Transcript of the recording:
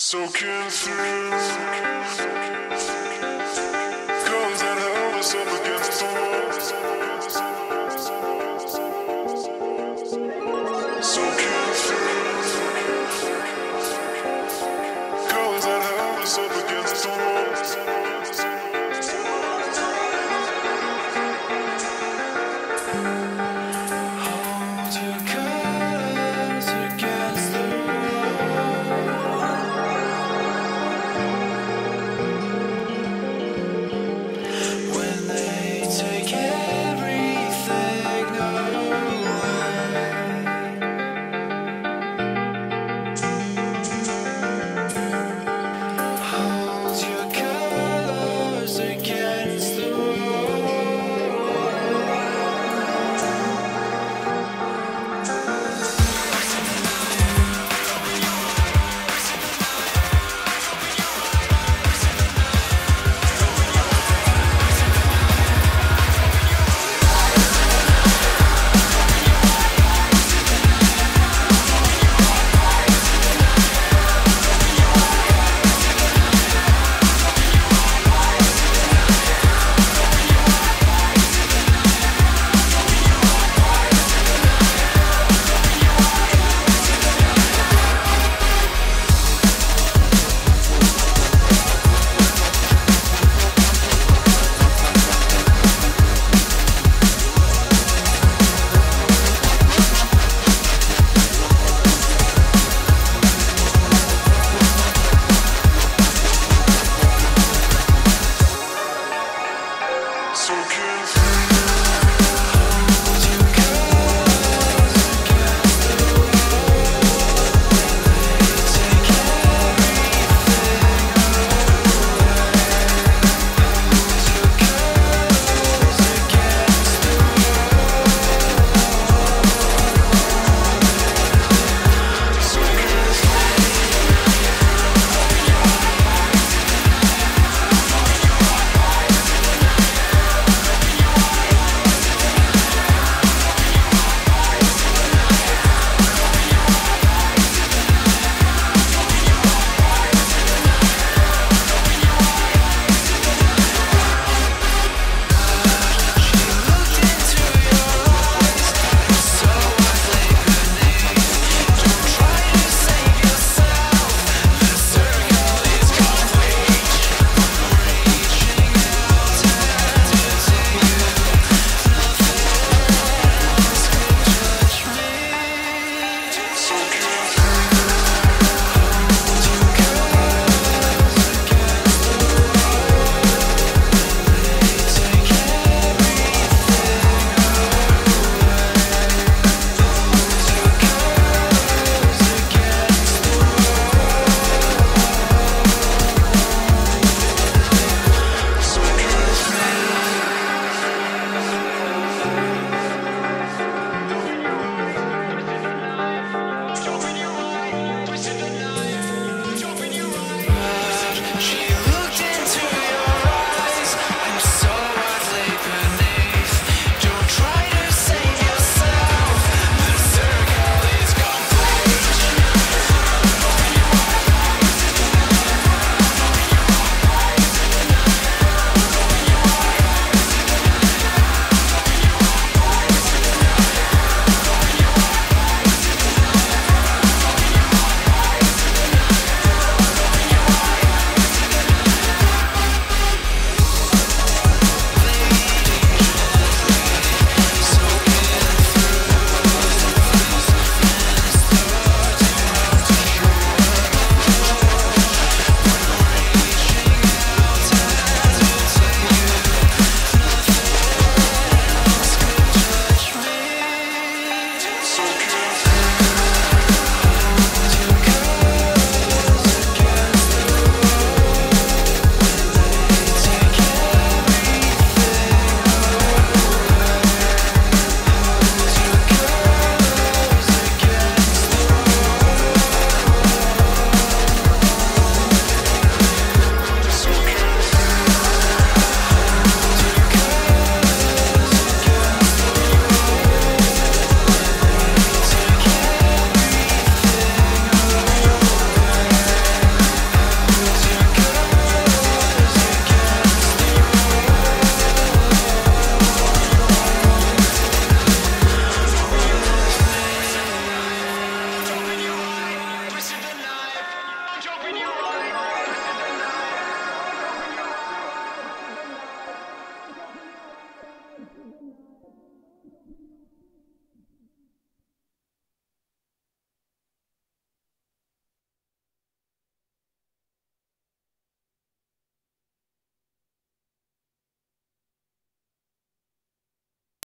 Soaking through Soaking through